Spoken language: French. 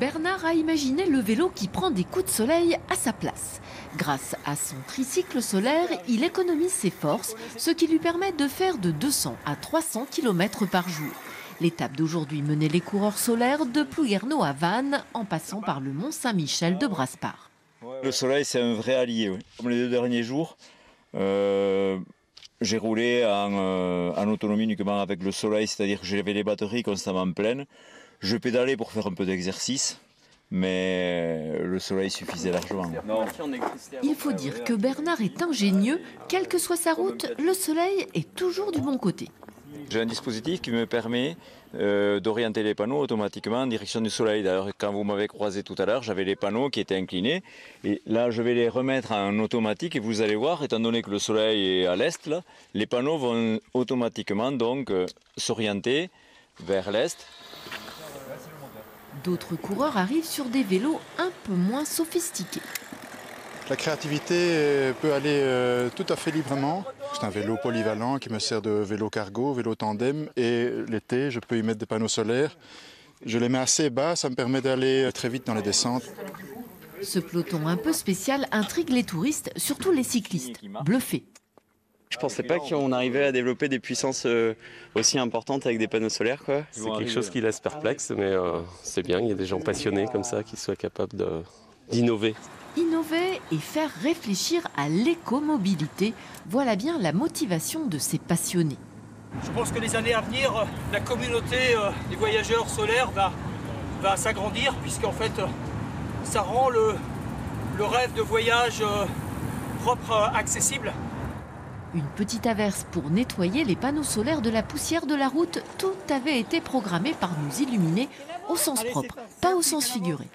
Bernard a imaginé le vélo qui prend des coups de soleil à sa place. Grâce à son tricycle solaire, il économise ses forces, ce qui lui permet de faire de 200 à 300 km par jour. L'étape d'aujourd'hui menait les coureurs solaires de Plouguerneau à Vannes, en passant par le Mont Saint-Michel de Braspar. Le soleil, c'est un vrai allié. Comme les deux derniers jours, euh, j'ai roulé en, en, autonomie uniquement avec le soleil, c'est-à-dire que j'avais les batteries constamment pleines. Je pédalais pour faire un peu d'exercice, mais le soleil suffisait largement. Il faut dire que Bernard est ingénieux, quelle que soit sa route, le soleil est toujours du bon côté. J'ai un dispositif qui me permet euh, d'orienter les panneaux automatiquement en direction du soleil. D'ailleurs, quand vous m'avez croisé tout à l'heure, j'avais les panneaux qui étaient inclinés. Et là, je vais les remettre en automatique et vous allez voir, étant donné que le soleil est à l'est, les panneaux vont automatiquement donc euh, s'orienter vers l'est. D'autres coureurs arrivent sur des vélos un peu moins sophistiqués. La créativité peut aller euh, tout à fait librement. C'est un vélo polyvalent qui me sert de vélo cargo, vélo tandem et l'été je peux y mettre des panneaux solaires. Je les mets assez bas, ça me permet d'aller très vite dans les descentes. Ce peloton un peu spécial intrigue les touristes, surtout les cyclistes, bluffés. Je pensais pas qu'on arrivait à développer des puissances euh, aussi importantes avec des panneaux solaires. C'est quelque chose qui laisse perplexe, mais euh, c'est bien, il y a des gens passionnés comme ça qui soient capables d'innover. Innover et faire réfléchir à l'écomobilité, voilà bien la motivation de ces passionnés. Je pense que les années à venir, la communauté des voyageurs solaires va, va s'agrandir, puisqu'en fait, ça rend le, le rêve de voyage propre accessible. Une petite averse pour nettoyer les panneaux solaires de la poussière de la route, tout avait été programmé par nous illuminer au sens propre, pas au sens figuré.